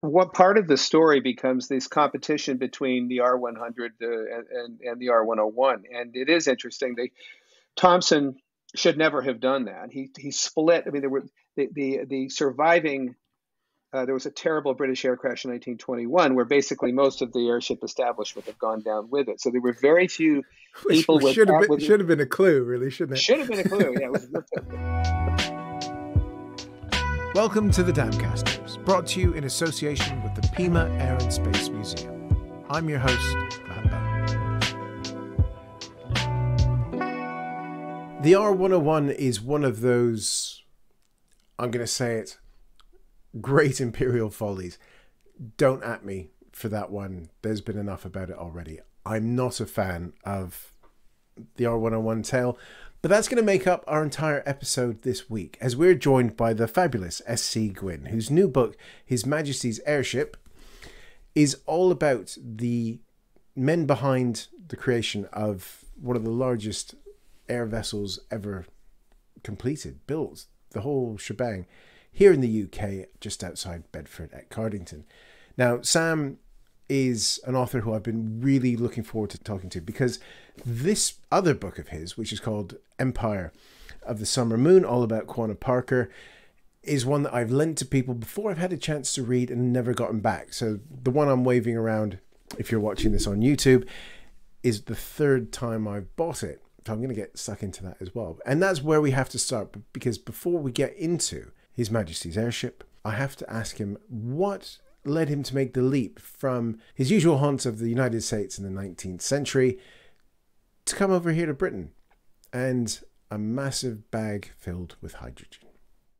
what part of the story becomes this competition between the R100 uh, and, and the R101. And it is interesting. They, Thomson should never have done that. He, he split. I mean, there were the, the, the surviving uh, there was a terrible British air crash in 1921 where basically most of the airship establishment have gone down with it. So there were very few people Which with, should have been, with, should have been a clue, really, shouldn't it? Should have been a clue. Yeah. Welcome to the Damcasters, brought to you in association with the Pima Air and Space Museum. I'm your host, Van The R101 is one of those, I'm going to say it, great Imperial Follies. Don't at me for that one. There's been enough about it already. I'm not a fan of the R101 tale, but that's going to make up our entire episode this week as we're joined by the fabulous S.C. Gwynne, whose new book, His Majesty's Airship, is all about the men behind the creation of one of the largest air vessels ever completed, built, the whole shebang here in the UK, just outside Bedford at Cardington. Now, Sam is an author who I've been really looking forward to talking to because this other book of his, which is called Empire of the Summer Moon, all about Quanah Parker, is one that I've lent to people before I've had a chance to read and never gotten back. So the one I'm waving around, if you're watching this on YouTube, is the third time I've bought it. So I'm going to get stuck into that as well. And that's where we have to start because before we get into his Majesty's airship, I have to ask him what led him to make the leap from his usual haunts of the United States in the 19th century to come over here to Britain and a massive bag filled with hydrogen.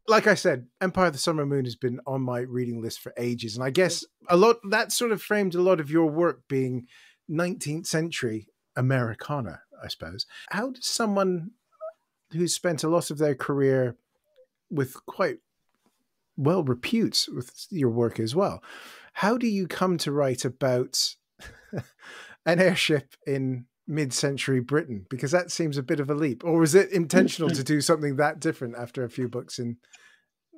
Like I said, Empire of the Summer Moon has been on my reading list for ages, and I guess a lot that sort of framed a lot of your work being 19th century Americana, I suppose. How does someone who's spent a lot of their career with quite well repute with your work as well. How do you come to write about an airship in mid-century Britain? Because that seems a bit of a leap. Or was it intentional to do something that different after a few books in?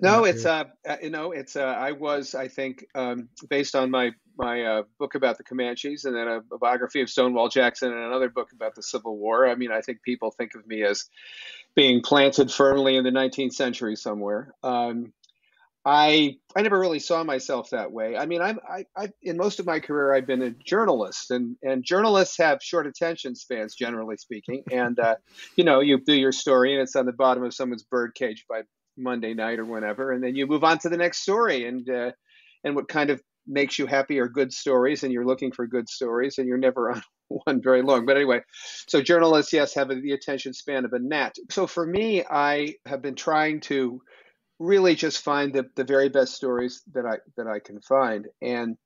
No, it's uh, uh, you know, it's uh, I was I think um, based on my my uh, book about the Comanches and then a, a, biography of Stonewall Jackson and another book about the Civil War. I mean, I think people think of me as being planted firmly in the 19th century somewhere. Um, I I never really saw myself that way. I mean, I'm I, I in most of my career I've been a journalist, and and journalists have short attention spans, generally speaking. And uh, you know, you do your story, and it's on the bottom of someone's bird cage by Monday night or whenever, and then you move on to the next story. And uh, and what kind of makes you happy are good stories, and you're looking for good stories, and you're never on one very long. But anyway, so journalists, yes, have the attention span of a gnat. So for me, I have been trying to really just find the, the very best stories that I that I can find, and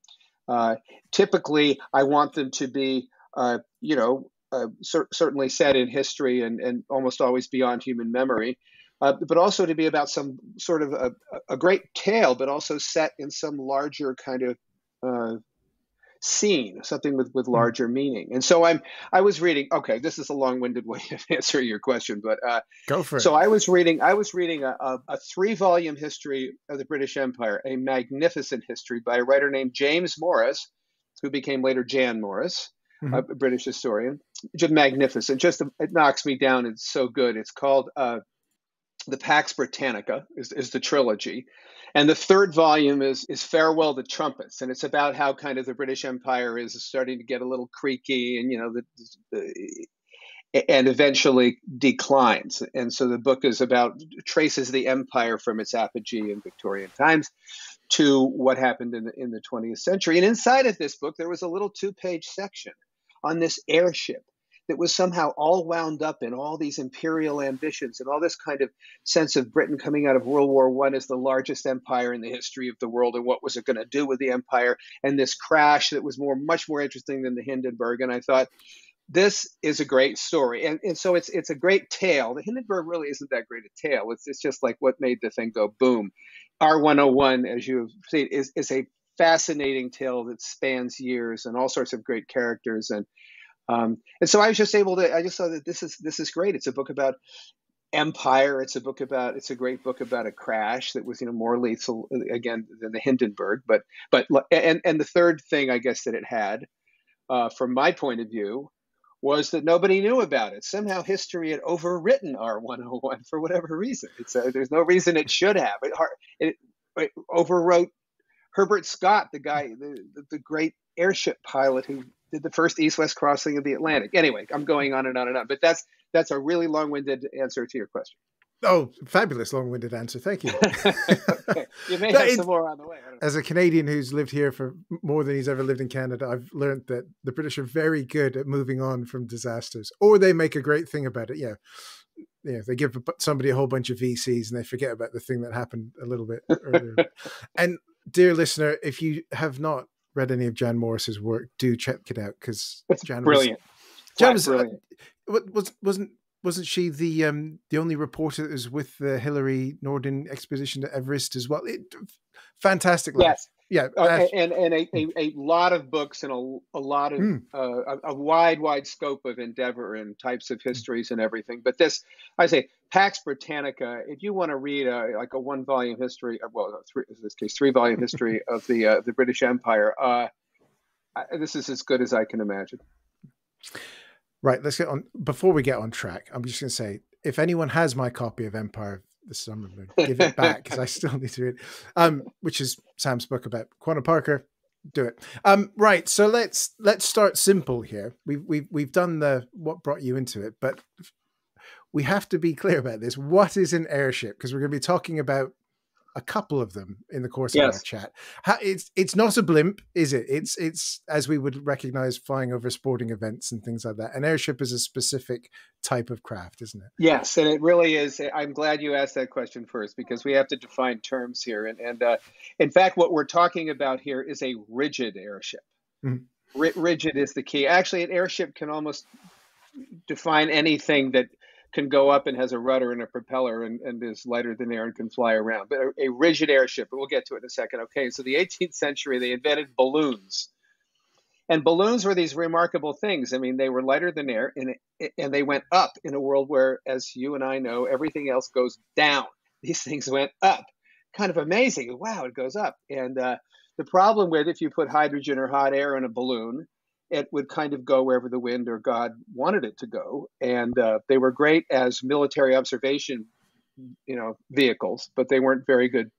uh, typically I want them to be, uh, you know, uh, cer- certainly set in history and and almost always beyond human memory. Uh, but also to be about some sort of a, a, great tale, but also set in some larger kind of uh, scene, something with, with hmm. larger meaning. And so I'm I was reading. Okay, this is a long-winded way of answering your question, but uh, go for it. So I was reading I was reading a, a, a three-volume history of the British Empire, a magnificent history by a writer named James Morris, who became later Jan Morris, mm-hmm. a British historian. Just magnificent. Just it knocks me down. It's so good. It's called. Uh, the Pax Britannica is, is the trilogy. And the third volume is, is Farewell to Trumpets. And it's about how kind of the British Empire is starting to get a little creaky and, you know, the, the and eventually declines. And so the book is about traces the empire from its apogee in Victorian times to what happened in the, in the 20th century. And inside of this book, there was a little two page section on this airship that was somehow all wound up in all these imperial ambitions and all this kind of sense of Britain coming out of World War One as the largest empire in the history of the world, and what was it going to do with the empire, and this crash that was more, much more interesting than the Hindenburg. And I thought, this is a great story, and, and so it's it's a great tale. The Hindenburg really isn't that great a tale. It's it's just like what made the thing go boom. R101, as you've seen, is is a fascinating tale that spans years and all sorts of great characters and um, and so I was just able to. I just saw that this is this is great. It's a book about Empire. It's a book about. It's a great book about a crash that was, you know, more lethal again than the Hindenburg. But but and and the third thing I guess that it had, uh, from my point of view, was that nobody knew about it. Somehow history had overwritten R101 for whatever reason. It's a, there's no reason it should have. It, it, it overwrote Herbert Scott, the guy, the, the great airship pilot who did the first east-west crossing of the Atlantic. Anyway, I'm going on and on and on, but that's that's a really long-winded answer to your question. Oh, fabulous long-winded answer. Thank you. okay. You may have some more on the way. As a Canadian who's lived here for more than he's ever lived in Canada, I've learned that the British are very good at moving on from disasters, or they make a great thing about it. Yeah. Yeah, they give somebody a whole bunch of VCs and they forget about the thing that happened a little bit earlier. and dear listener, if you have not read any of Jan Morris's work, do check it out because Jan brilliant. Was, Jan was brilliant. Uh, was wasn't wasn't she the um the only reporter that was with the Hillary Norgay expedition to Everest as well? It, fantastic. Life. Yes. Yeah, uh, and and a, a, a, lot of books and a, a lot of mm. uh, a, a, wide wide scope of endeavor and types of hmm. histories and everything. But this, I say, Pax Britannica. If you want to read a, like a one volume history, uh, well, three, in this case, three volume history of the uh, the British Empire, uh, this is as good as I can imagine. Right. Let's get on. Before we get on track, I'm just going to say, if anyone has my copy of Empire the Summer Moon. Give it back because I still need to read. Um, which is Sam's book about Quanah Parker. Do it. Um, right. So let's let's start simple here. We've we've we've done the what brought you into it, but we have to be clear about this. What is an airship? Because we're going to be talking about a couple of them in the course yes. of our chat. How, it's it's not a blimp, is it? It's it's as we would recognize flying over sporting events and things like that. An airship is a specific type of craft, isn't it? Yes, and it really is. I'm glad you asked that question first because we have to define terms here. And and uh, in fact, what we're talking about here is a rigid airship. Mm-hmm. R- rigid is the key. Actually, an airship can almost define anything that can go up and has a rudder and a propeller and, and is lighter than air and can fly around. But a, a rigid airship, but we'll get to it in a second. Okay, so the 18th century, they invented balloons. And balloons were these remarkable things. I mean, they were lighter than air, and, and they went up in a world where, as you and I know, everything else goes down. These things went up. Kind of amazing. Wow, it goes up. And uh, the problem with if you put hydrogen or hot air in a balloon, it would kind of go wherever the wind or God wanted it to go. And uh, they were great as military observation, you know, vehicles, but they weren't very good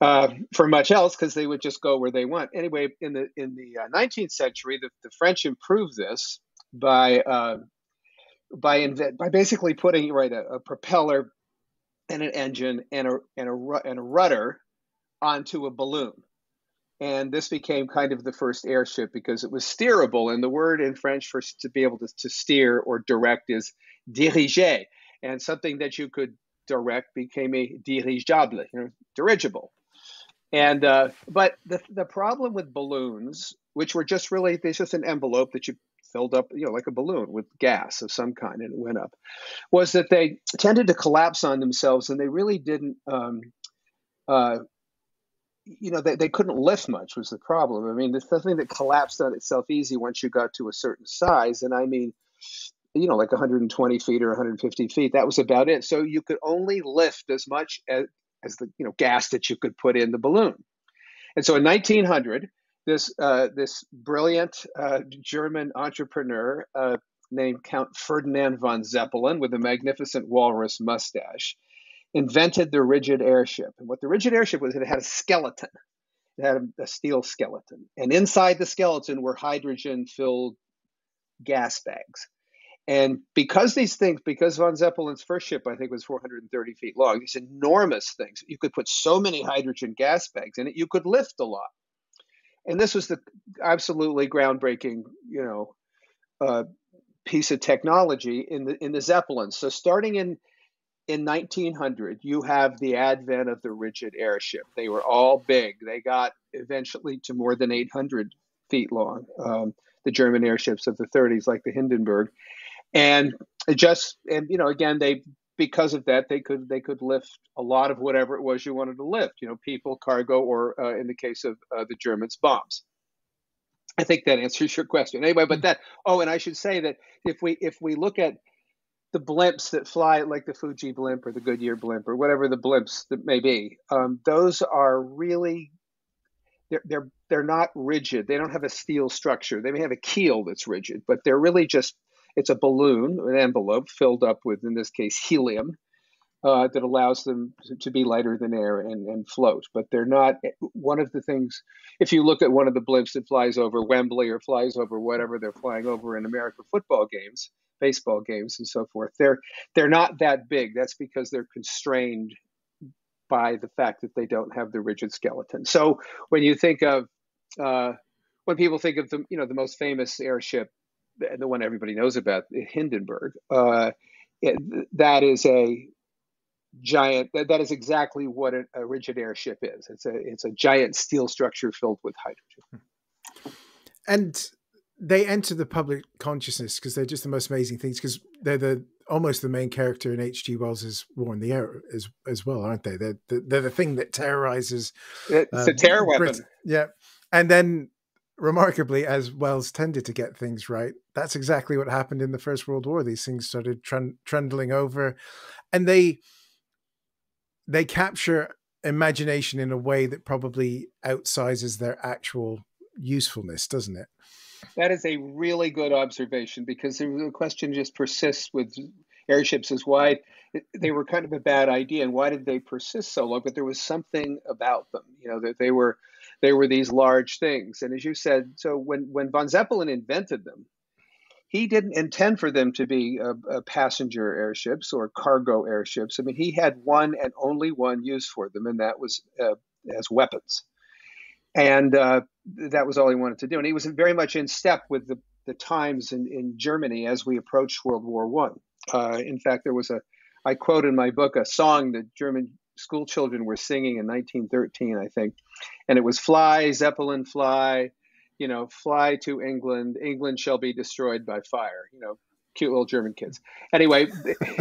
uh, for much else because they would just go where they want. Anyway, in the in the uh, 19th century, the, the French improved this by uh, by by basically putting right a, a propeller and an engine and a and a and a rudder onto a balloon and this became kind of the first airship because it was steerable. And the word in French for to be able to, to steer or direct is diriger. And something that you could direct became a dirigeable, you know, dirigible. And uh, but the the problem with balloons, which were just really there's just an envelope that you filled up, you know, like a balloon with gas of some kind, and it went up, was that they tended to collapse on themselves, and they really didn't um, uh, you know, they, they couldn't lift much was the problem. I mean, the thing that collapsed on itself easy once you got to a certain size, and I mean, you know, like 120 feet or 150 feet, that was about it. So you could only lift as much as, as the, you know, gas that you could put in the balloon. And so in 1900, this, uh, this brilliant uh, German entrepreneur uh, named Count Ferdinand von Zeppelin with a magnificent walrus mustache invented the rigid airship. And what the rigid airship was, it had a skeleton. It had a, a steel skeleton. And inside the skeleton were hydrogen filled gas bags. And because these things, because von Zeppelin's first ship, I think, was 430 feet long, these enormous things, you could put so many hydrogen gas bags in it, you could lift a lot. And this was the absolutely groundbreaking, you know, uh, piece of technology in the in the Zeppelins. So starting in in 1900, you have the advent of the rigid airship. They were all big. They got eventually to more than 800 feet long. Um, the German airships of the 30s, like the Hindenburg, and just and you know again they because of that they could they could lift a lot of whatever it was you wanted to lift. You know, people, cargo, or uh, in the case of uh, the Germans, bombs. I think that answers your question. Anyway, but that oh, and I should say that if we if we look at the blimps that fly, like the Fuji blimp or the Goodyear blimp or whatever the blimps that may be, um, those are really they're, they're they're not rigid. They don't have a steel structure. They may have a keel that's rigid, but they're really just it's a balloon, an envelope filled up with, in this case, helium, uh, that allows them to, be lighter than air and, and float. But they're not one of the things. If you look at one of the blimps that flies over Wembley or flies over whatever they're flying over in American football games, baseball games, and so forth, they're they're not that big. That's because they're constrained by the fact that they don't have the rigid skeleton. So when you think of uh, when people think of the you know the most famous airship, and the one everybody knows about, Hindenburg, uh, it, that is a giant. That, that is exactly what a, a, rigid airship is. It's a it's a giant steel structure filled with hydrogen. And they enter the public consciousness because they're just the most amazing things because they're the almost the main character in H.G. Wells's War in the Air as as well, aren't they? They're the, they're the thing that terrorizes. It's um, a terror weapon. Britain. Yeah, and then remarkably, as Wells tended to get things right, that's exactly what happened in the First World War. These things started trend, trundling over, and they they capture imagination in a way that probably outsizes their actual usefulness, doesn't it? That is a really good observation because the question just persists with airships is why they were kind of a bad idea and why did they persist so long? But there was something about them, you know, that they were they were these large things. And as you said, so when when von Zeppelin invented them, he didn't intend for them to be uh, uh, passenger airships or cargo airships. I mean, he had one and only one use for them, and that was uh, as weapons and uh, that was all he wanted to do. And he was very much in step with the, the times in, in Germany as we approached World War One. Uh, in fact, there was a I quote in my book a song that German school children were singing in 1913, I think, and it was "Fly Zeppelin, fly." You know, fly to England. England shall be destroyed by fire. You know, cute little German kids. Anyway,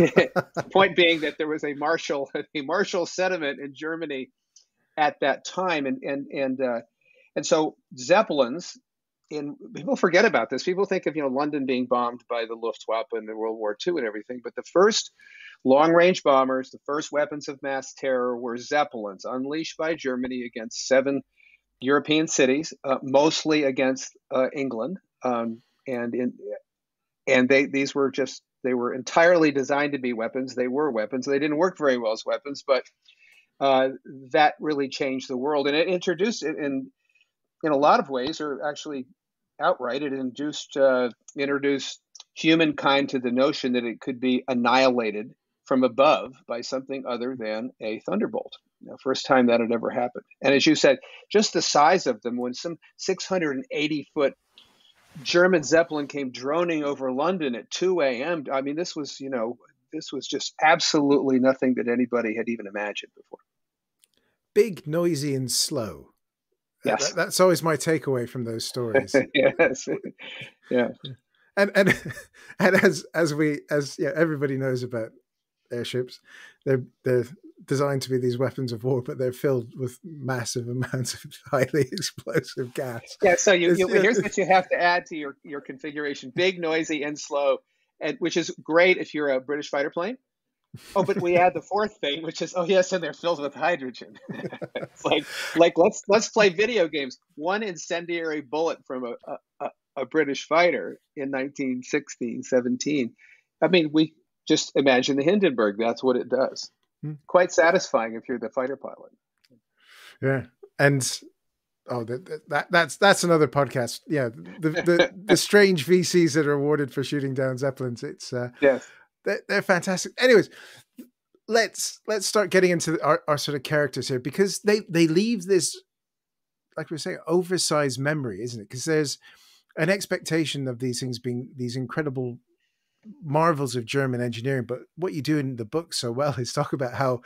point being that there was a martial a martial sentiment in Germany at that time, and and and uh, and so Zeppelins. In, people forget about this. People think of you know London being bombed by the Luftwaffe in World War II and everything, but the first long-range bombers, the first weapons of mass terror, were Zeppelins unleashed by Germany against seven European cities, uh, mostly against uh, England, um, and in and they these were just they were entirely designed to be weapons. They were weapons. They didn't work very well as weapons, but uh, that really changed the world. And it introduced it in in a lot of ways, or actually outright, it induced uh, introduced humankind to the notion that it could be annihilated from above by something other than a thunderbolt. Know, first time that had ever happened. And as you said, just the size of them, when some 680 foot German Zeppelin came droning over London at 2 a.m. I mean, this was, you know, this was just absolutely nothing that anybody had even imagined before. Big, noisy, and slow. Yes, that, that's always my takeaway from those stories. yes, yeah, and and and as as we as yeah everybody knows about airships, they're they're designed to be these weapons of war, but they're filled with massive amounts of highly explosive gas. Yeah, so you, you here's what you have to add to your your configuration: big, noisy, and slow and which is great if you're a British fighter plane. Oh, but we add the fourth thing, which is oh yes, and they're filled with hydrogen. it's like like let's let's play video games. One incendiary bullet from a, a, a British fighter in 1916, 17. I mean, we just imagine the Hindenburg. That's what it does. Hmm. Quite satisfying if you're the fighter pilot. Yeah, and Oh, that, that that's that's another podcast. Yeah, the the, the strange VCs that are awarded for shooting down zeppelins. It's uh, yes, they're, they're fantastic. Anyways, let's let's start getting into our, our sort of characters here because they they leave this, like we were saying, oversized memory, isn't it? Because there's an expectation of these things being these incredible marvels of German engineering. But what you do in the book so well is talk about how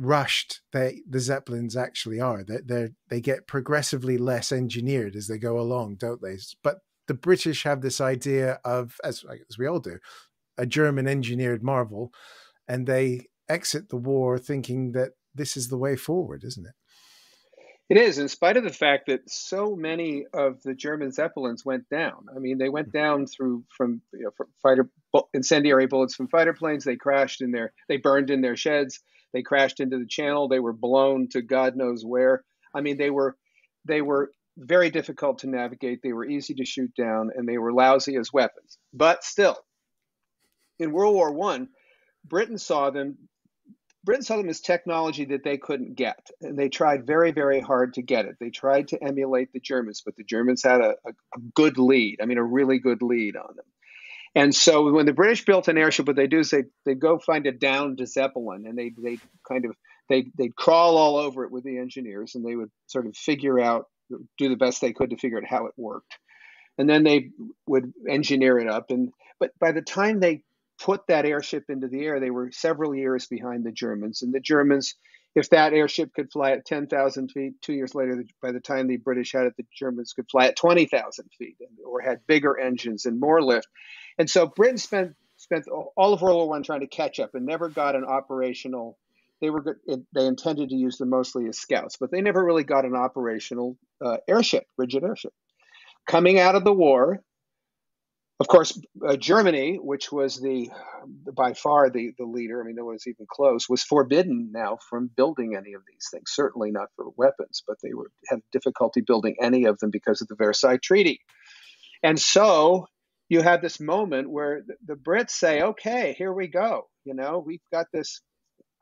rushed they the zeppelins actually are they they they get progressively less engineered as they go along don't they but the british have this idea of as as we all do a german engineered marvel and they exit the war thinking that this is the way forward isn't it It is, in spite of the fact that so many of the German Zeppelins went down. I mean, they went mm-hmm. down through from you know, fighter incendiary bullets from fighter planes. They crashed in their, they burned in their sheds. They crashed into the channel. They were blown to God knows where. I mean, they were, they were very difficult to navigate. They were easy to shoot down, and they were lousy as weapons. But still, in World War One, Britain saw them Britain saw them as technology that they couldn't get, and they tried very, very hard to get it. They tried to emulate the Germans, but the Germans had a, a, a good lead. I mean, a really good lead on them. And so when the British built an airship, what they do is they they go find a downed Zeppelin, and they they kind of they they'd crawl all over it with the engineers, and they would sort of figure out do the best they could to figure out how it worked, and then they would engineer it up. And but by the time they put that airship into the air, they were several years behind the Germans. And the Germans, if that airship could fly at 10,000 feet, two years later, by the time the British had it, the Germans could fly at 20,000 feet or had bigger engines and more lift. And so Britain spent spent all of World War One trying to catch up and never got an operational. They were they intended to use them mostly as scouts, but they never really got an operational uh, airship, rigid airship. Coming out of the war, of course, uh, Germany, which was the by far the, the leader, I mean, no one's even close, was forbidden now from building any of these things. Certainly not for weapons, but they would have difficulty building any of them because of the Versailles Treaty. And so you have this moment where the, the Brits say, "Okay, here we go. You know, we've got this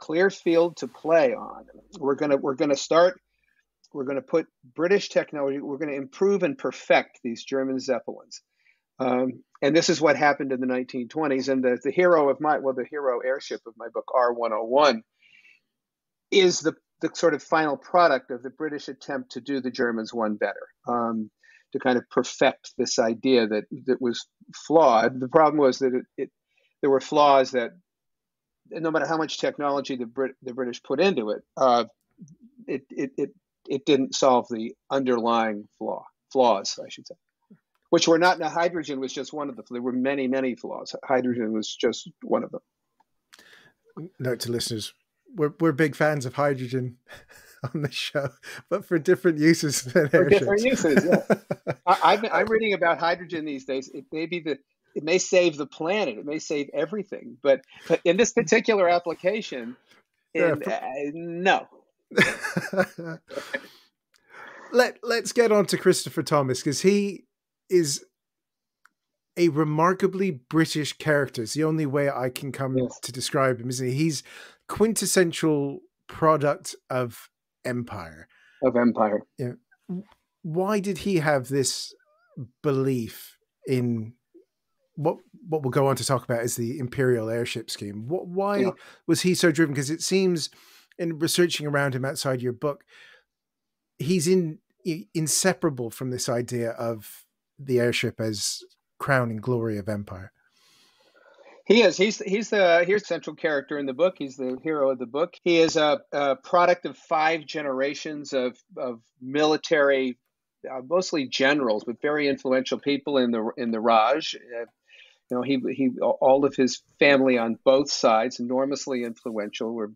clear field to play on. We're gonna we're gonna start." We're going to put British technology, we're going to improve and perfect these German Zeppelins. Um, and this is what happened in the 1920s. And the, the hero of my, well, the hero airship of my book, R101, is the, the sort of final product of the British attempt to do the Germans one better, um, to kind of perfect this idea that, that was flawed. The problem was that it, it there were flaws that, no matter how much technology the, Brit, the British put into it, uh, it, it, it, it didn't solve the underlying flaw, flaws, I should say which were not now hydrogen was just one of them there were many many flaws. Hydrogen was just one of them. Note to listeners we're, we're big fans of hydrogen on the show but for different uses than for different uses yeah. I, am I'm reading about hydrogen these days. It may be the it may save the planet. It may save everything. But, but in this particular application in, yeah, for... uh, no. Let let's get on to Christopher Thomas because he is a remarkably British character. It's the only way I can come yes. to describe him, isn't he? He's quintessential product of empire. Of empire. Yeah. Why did he have this belief in what what we'll go on to talk about is the imperial airship scheme? What why yeah. was he so driven? Because it seems in researching around him outside your book, he's in inseparable from this idea of the airship as crowning glory of empire. He is. He's he's the here's central character in the book. He's the hero of the book. He is a, a product of five generations of of military, uh, mostly generals, but very influential people in the in the Raj. Uh, you know, he he all of his family on both sides enormously influential. Were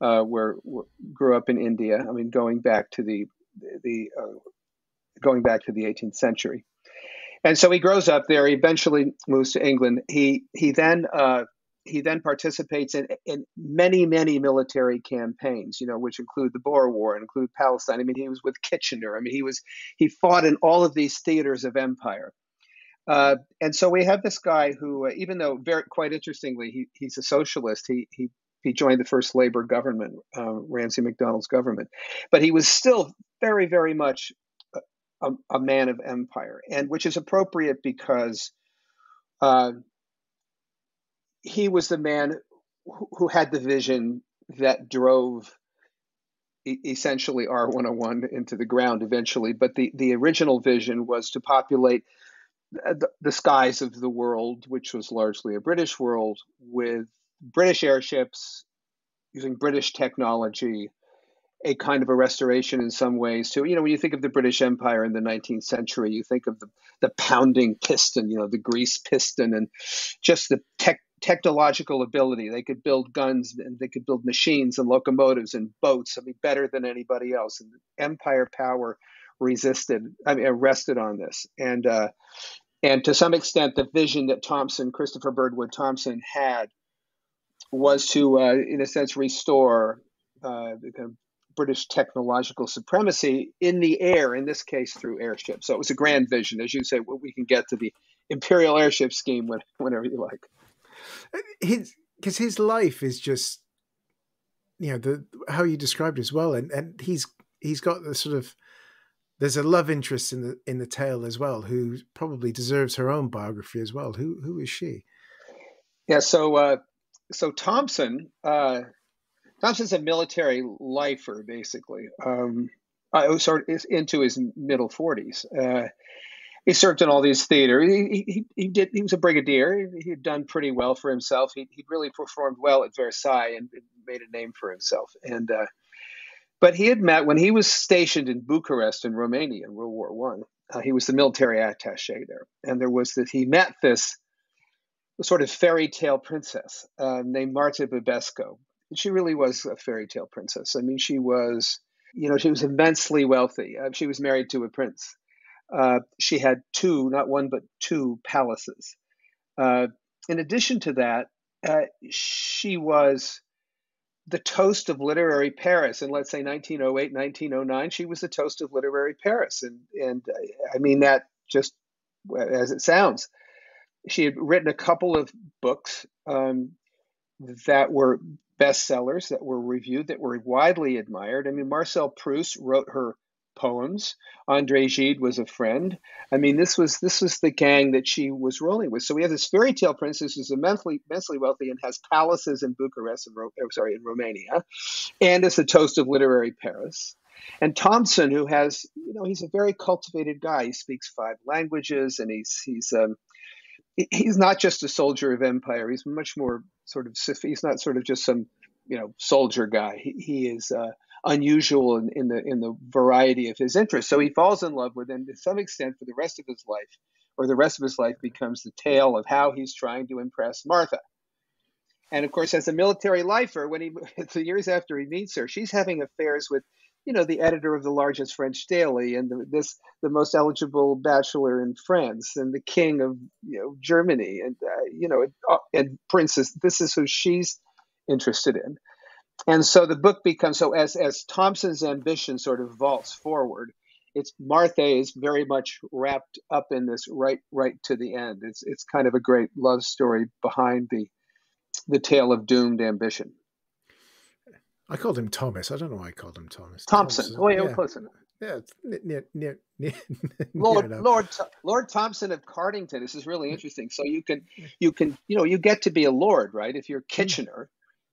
uh, were, were grew up in India. I mean, going back to the the uh, going back to the 18th century. And so he grows up there. He eventually moves to England. He he then uh, he then participates in, in many many military campaigns. You know, which include the Boer War, include Palestine. I mean, he was with Kitchener. I mean, he was he fought in all of these theaters of empire. Uh, and so we have this guy who, uh, even though very quite interestingly, he, he's a socialist. He he he joined the first Labor government, uh, Ramsay MacDonald's government, but he was still very very much a, a man of empire, and which is appropriate because uh, he was the man who, who had the vision that drove essentially R101 into the ground eventually. But the, the original vision was to populate the, the, skies of the world, which was largely a British world, with British airships using British technology a kind of a restoration in some ways too. You know, when you think of the British Empire in the 19th century, you think of the, the pounding piston, you know, the grease piston, and just the tech, technological ability. They could build guns and they could build machines and locomotives and boats. I mean, better than anybody else. And empire power resisted, I mean, rested on this. And uh, and to some extent, the vision that Thomson, Christopher Birdwood Thomson, had was to, uh, in a sense, restore uh, the kind of British technological supremacy in the air, in this case through airships. So it was a grand vision. As you say, we can get to the imperial airship scheme when, whenever you like. His because his life is just you know the how you described as well, and and he's he's got the sort of there's a love interest in the in the tale as well, who probably deserves her own biography as well. Who who is she? Yeah, so uh, so Thomson uh, Thomson's a military lifer, basically. Um, uh, sort into his middle forties. Uh, he served in all these theaters. He, he, he, did. He was a brigadier. He had done pretty well for himself. He he really performed well at Versailles and made a name for himself. And uh, but he had met when he was stationed in Bucharest in Romania in World War One. Uh, he was the military attaché there, and there was that he met this sort of fairy tale princess uh, named Martha Bibesco. She really was a fairy tale princess. I mean, she was, you know, she was immensely wealthy. Uh, she was married to a prince. Uh, she had two, not one, but two palaces. Uh, in addition to that, uh, she was the toast of literary Paris. In let's say 1908, 1909, she was the toast of literary Paris. And, and I mean that just as it sounds. She had written a couple of books um, that were bestsellers, that were reviewed, that were widely admired. I mean, Marcel Proust wrote her poems. Andre Gide was a friend. I mean, this was this was the gang that she was rolling with. So we have this fairy tale princess who's immensely immensely wealthy and has palaces in Bucharest and oh, sorry in Romania, and is the toast of literary Paris. And Thomson, who has you know he's a very cultivated guy. He speaks five languages and he's he's um, he's not just a soldier of empire. He's much more sort of he's not sort of just some you know soldier guy. He, he is. Uh, unusual in, in, the in the variety of his interests. So he falls in love with, and to some extent, for the rest of his life, or the rest of his life, becomes the tale of how he's trying to impress Martha. And of course, as a military lifer, when he the years after he meets her, she's having affairs with, you know, the editor of the largest French daily, and the, this the most eligible bachelor in France, and the king of you know Germany, and uh, you know, and, and princess. This is who she's interested in and so the book becomes so as as Thomson's ambition sort of vaults forward, it's Martha is very much wrapped up in this right right to the end. It's it's kind of a great love story behind the the tale of doomed ambition. I called him Thomas. I don't know why I called him Thomas. Thomson. Thomson. Oh, yeah, yeah. close enough. Yeah, near, near, near, Lord, Lord, Lord Thomson of Cardington. This is really interesting. So you can, you can, you know, you get to be a lord, right? If you're mm. Kitchener,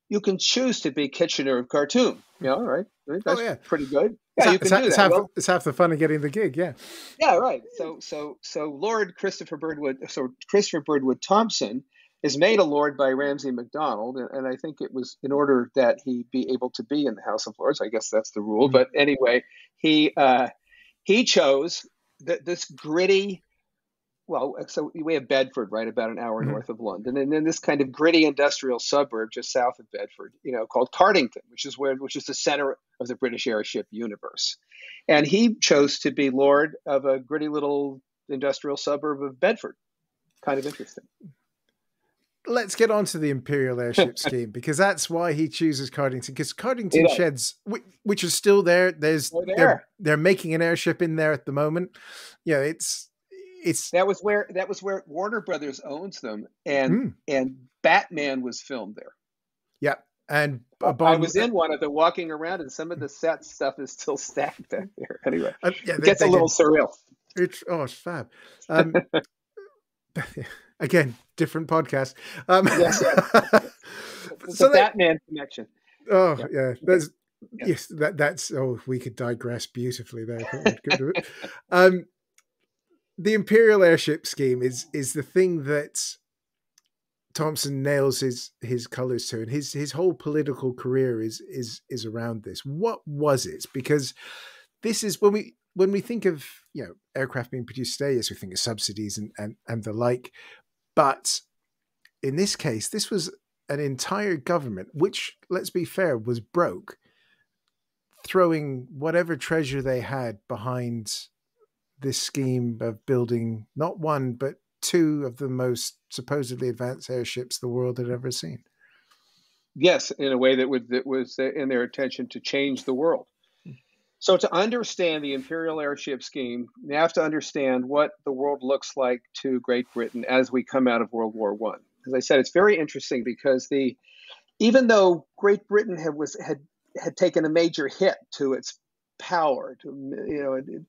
you can choose to be Kitchener of Khartoum. Yeah, all right. That's oh, yeah. pretty good. Yeah, it's, you can do it's that. Half, well, it's half the fun of getting the gig. Yeah. Yeah, right. So, so, so Lord Christopher Birdwood, so Christopher Birdwood Thomson is made a lord by Ramsay MacDonald, and I think it was in order that he be able to be in the House of Lords. I guess that's the rule. Mm-hmm. But anyway, he uh, he chose th- this gritty well, so we have Bedford, right, about an hour mm-hmm. north of London, and then this kind of gritty industrial suburb just south of Bedford, you know, called Cardington, which is where, which is the center of the British airship universe. And he chose to be lord of a gritty little industrial suburb of Bedford. Kind of interesting. Let's get on to the Imperial airship scheme because that's why he chooses Cardington. Because Cardington yeah. sheds, which is still there, there's they're, there. they're they're making an airship in there at the moment. Yeah, it's it's that was where that was where Warner Brothers owns them, and mm. and Batman was filmed there. Yeah, and I was in one of the walking around, and some of the set stuff is still stacked back there. Anyway, uh, yeah, it gets a little surreal. It's oh, it's fab. Um, again, different podcast. Um, yes, so the Batman connection. Oh yeah, yeah. yeah. yes, that that's oh, we could digress beautifully there. um, the Imperial airship scheme is is the thing that Thomson nails his his colors to, and his his whole political career is is is around this. What was it? Because this is when we when we think of you know aircraft being produced today, yes, we think of subsidies and and and the like, but in this case, this was an entire government, which, let's be fair, was broke, throwing whatever treasure they had behind this scheme of building not one, but two of the most supposedly advanced airships the world had ever seen. Yes, in a way that, would, that was in their intention to change the world. So, to understand the imperial airship scheme, you have to understand what the world looks like to Great Britain as we come out of World War One. As I said, it's very interesting because the even though Great Britain had was had had taken a major hit to its power, to you know,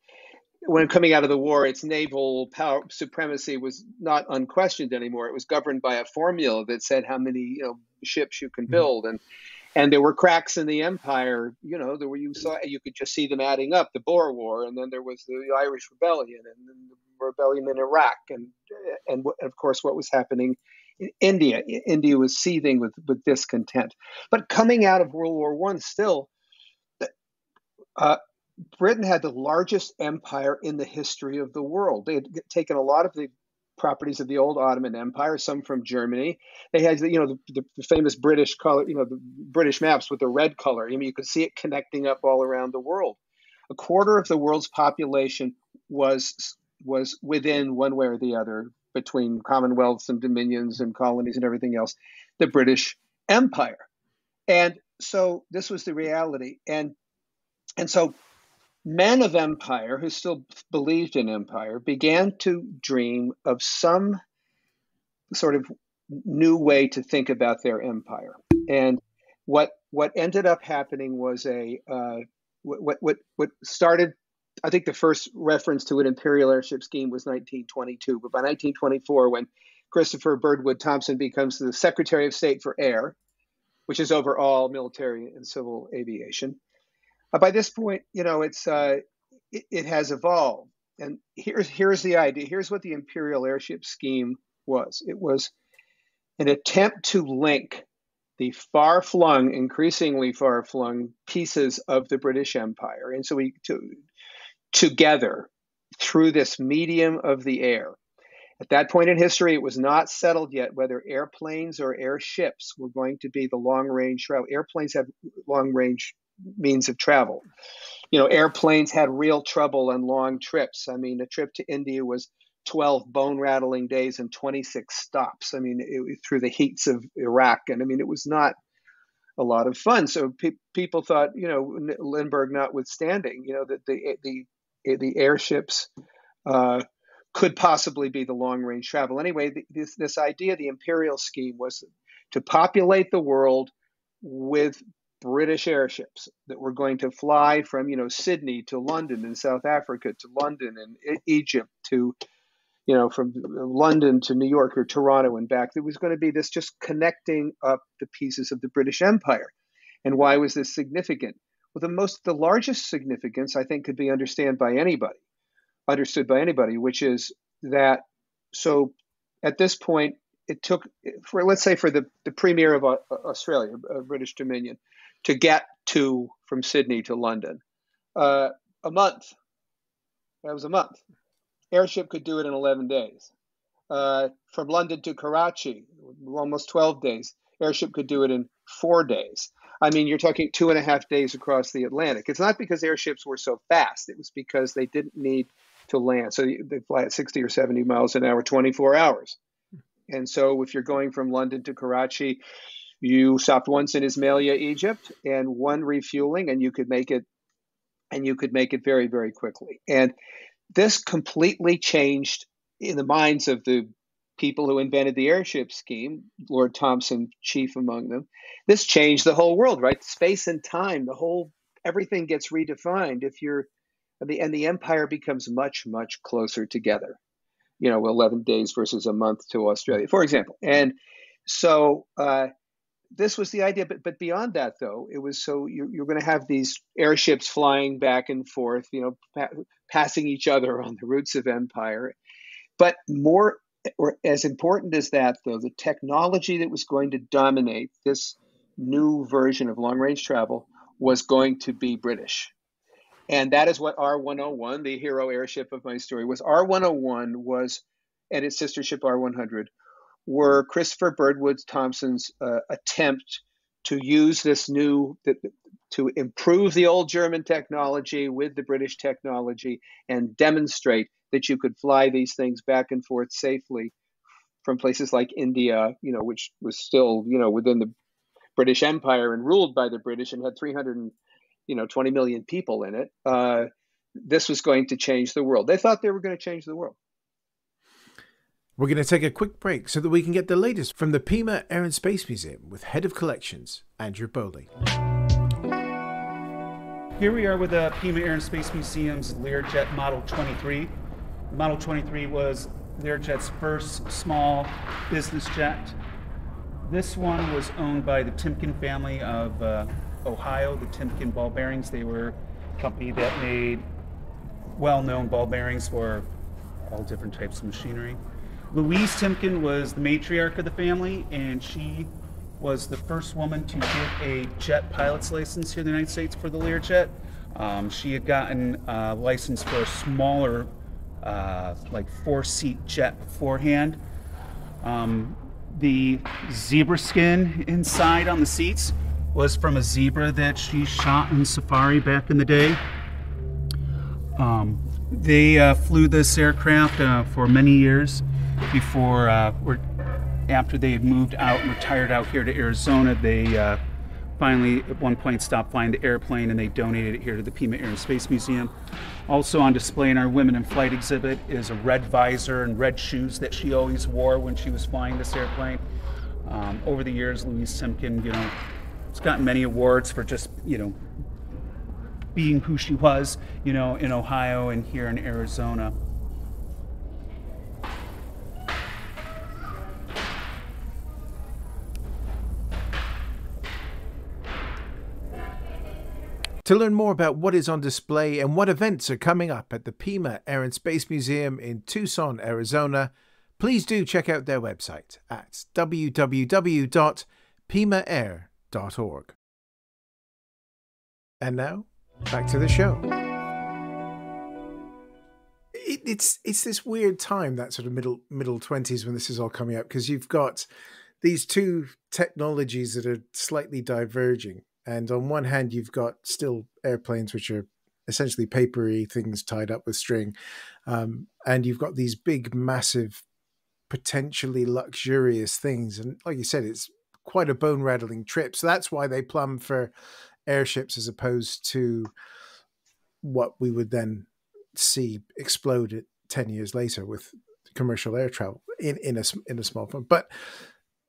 when coming out of the war, its naval power supremacy was not unquestioned anymore. It was governed by a formula that said how many you know ships you can mm-hmm. build and and there were cracks in the empire. You know, there were you saw you could just see them adding up. The Boer War, and then there was the Irish Rebellion, and then the rebellion in Iraq, and and of course what was happening in India. India was seething with with discontent. But coming out of World War One, still, uh, Britain had the largest empire in the history of the world. They had taken a lot of the properties of the old Ottoman Empire, some from Germany. They had, you know, the, the, famous British color, you know, the British maps with the red color. I mean, you could see it connecting up all around the world. A quarter of the world's population was was within one way or the other between commonwealths and dominions and colonies and everything else, the British Empire. And so this was the reality. And and so men of empire who still believed in empire began to dream of some sort of new way to think about their empire. And what what ended up happening was a uh, what what what started. I think the first reference to an imperial airship scheme was 1922, but by 1924, when Christopher Birdwood Thomson becomes the Secretary of State for Air, which is over all military and civil aviation, by this point, you know, it's uh, it, it, has evolved. And here's here's the idea. Here's what the Imperial Airship Scheme was. It was an attempt to link the far-flung, increasingly far-flung pieces of the British Empire, and so we to, together through this medium of the air. At that point in history, it was not settled yet whether airplanes or airships were going to be the long range travel. Airplanes have long range means of travel. You know, airplanes had real trouble on long trips. I mean, a trip to India was 12 bone rattling days and 26 stops. I mean, it, through the heats of Iraq. And I mean, it was not a lot of fun. So pe- people thought, you know, Lindbergh notwithstanding, you know, that the, the, the airships uh, could possibly be the long range travel. Anyway, the, this, this idea, the imperial scheme was to populate the world with British airships that were going to fly from, you know, Sydney to London and South Africa to London and Egypt to, you know, from London to New York or Toronto and back. There was going to be this just connecting up the pieces of the British Empire. And why was this significant? Well, the most, the largest significance, I think, could be understood by anybody, understood by anybody, which is that. So, at this point, it took for let's say for the the premier of Australia, uh, British Dominion, to get to from Sydney to London. Uh, a month. That was a month. Airship could do it in 11 days. Uh, from London to Karachi, almost 12 days. Airship could do it in four days. I mean, you're talking two and a half days across the Atlantic. It's not because airships were so fast, it was because they didn't need to land. So they fly at 60 or 70 miles an hour, 24 hours. And so if you're going from London to Karachi, you stopped once in Ismailia, Egypt, and one refueling, and you could make it, and you could make it very, very quickly. And this completely changed in the minds of the people who invented the airship scheme, Lord Thomson chief among them. This changed the whole world, right? Space and time, the whole everything gets redefined if you're the and the empire becomes much much closer together. You know, 11 days versus a month to Australia, for example. And so uh, this was the idea. But but beyond that, though, it was so you're, you're going to have these airships flying back and forth, you know, pa- passing each other on the routes of empire. But more or as important as that, though, the technology that was going to dominate this new version of long range travel was going to be British. And that is what R101, the hero airship of my story, was. R101 was, and its sister ship R100, were Christopher Birdwood Thomson's uh, attempt to use this new to improve the old German technology with the British technology and demonstrate that you could fly these things back and forth safely from places like India, you know, which was still, you know, within the British Empire and ruled by the British and had 300 and, you know, 20 million people in it. Uh, this was going to change the world. They thought they were going to change the world. We're going to take a quick break so that we can get the latest from the Pima Air and Space Museum with Head of Collections, Andrew Bowley. Here we are with the Pima Air and Space Museum's Learjet Model 23. Model 23 was Learjet's first small business jet. This one was owned by the Timken family of uh, Ohio, the Timken ball bearings. They were a company that made well-known ball bearings for all different types of machinery. Louise Timken was the matriarch of the family, and she was the first woman to get a jet pilot's license here in the United States for the Learjet. Um, she had gotten a license for a smaller, uh, like four-seat jet beforehand. Um, the zebra skin inside on the seats was from a zebra that she shot in safari back in the day. Um, they uh, flew this aircraft uh, for many years before, uh, or after they had moved out and retired out here to Arizona. They uh, finally, at one point, stopped flying the airplane and they donated it here to the Pima Air and Space Museum. Also on display in our Women in Flight exhibit is a red visor and red shoes that she always wore when she was flying this airplane. Um, over the years, Louise Timken, you know, has gotten many awards for just, you know, being who she was, you know, in Ohio and here in Arizona. To learn more about what is on display and what events are coming up at the Pima Air and Space Museum in Tucson, Arizona, please do check out their website at www.pimaair.org. And now, back to the show. It, it's it's this weird time that sort of middle middle twenties when this is all coming up because you've got these two technologies that are slightly diverging, and on one hand you've got still airplanes which are essentially papery things tied up with string, um, and you've got these big, massive, potentially luxurious things, and like you said, it's quite a bone rattling trip. So that's why they plumb for airships as opposed to what we would then see explode 10 years later with commercial air travel in, in a in a small form. But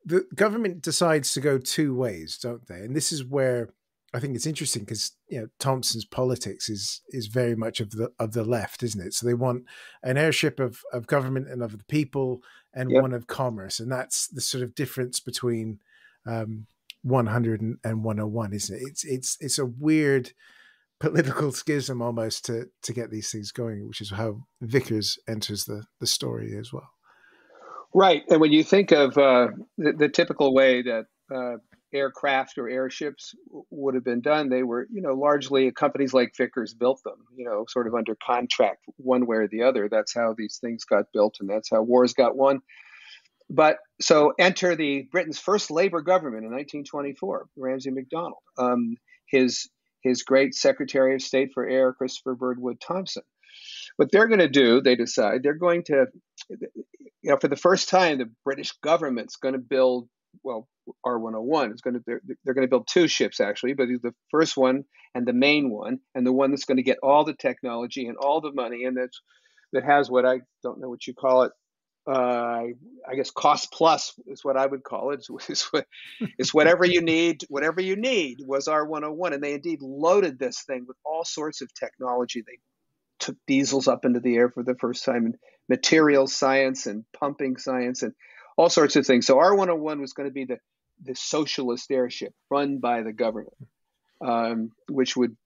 the government decides to go two ways don't they and this is where I think it's interesting because you know Thomson's politics is is very much of the of the left, isn't it? So they want an airship of of government and of the people, and yep. one of commerce, and that's the sort of difference between um, 100 and 101 isn't it it's it's it's a weird political schism almost to to get these things going which is how Vickers enters the the story as well right and when you think of uh, the, the, typical way that uh, aircraft or airships would have been done they were you know largely companies like Vickers built them you know sort of under contract one way or the other that's how these things got built and that's how wars got won but so enter the Britain's first Labour government in 1924, Ramsay MacDonald. Um, his his great Secretary of State for Air, Christopher Birdwood Thomson. What they're going to do, they decide they're going to, you know, for the first time, the British government's going to build well R101 is going to they're, they're going to build two ships actually, but the first one and the main one, and the one that's going to get all the technology and all the money, and that's that has what I don't know what you call it uh, I guess cost plus is what I would call it. It's, it's, whatever you need, whatever you need was R101. And they indeed loaded this thing with all sorts of technology. They took diesels up into the air for the first time and materials science and pumping science and all sorts of things. So R101 was going to be the, the socialist airship run by the government, um, which would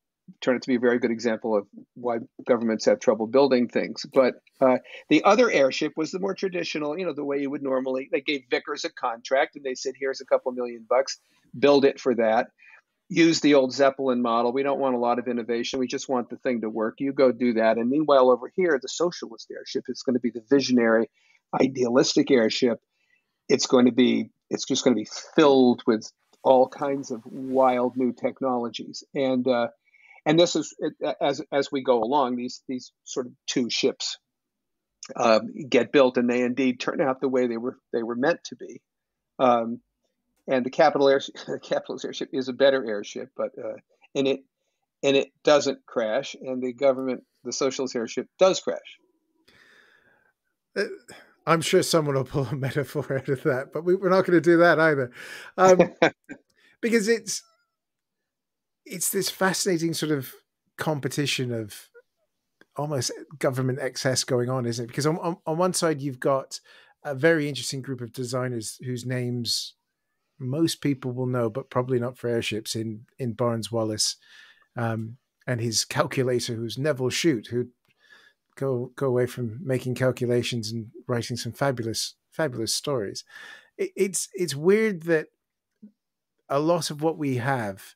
turn out to be a very good example of why governments have trouble building things. But uh, the other airship was the more traditional, you know, the way you would normally. They gave Vickers a contract and they said, "Here's a couple million bucks, build it for that." Use the old Zeppelin model. We don't want a lot of innovation. We just want the thing to work. You go do that. And meanwhile, over here, the socialist airship is going to be the visionary, idealistic airship. it's going to be it's just going to be filled with all kinds of wild new technologies and uh, and this is as as we go along these these sort of two ships um, get built and they indeed turn out the way they were they were meant to be um, and the capital air the capitalist airship is a better airship but uh, and it and it doesn't crash and the government the socialist airship does crash uh, I'm sure someone will pull a metaphor out of that, but we, are not going to do that either, um, because it's it's this fascinating sort of competition of almost government excess going on, isn't it? Because on, on, on one side you've got a very interesting group of designers whose names most people will know, but probably not for airships. In in Barnes Wallis um, and his calculator, who's Nevil Shute, who go go away from making calculations and writing some fabulous fabulous stories. It, it's it's weird that a lot of what we have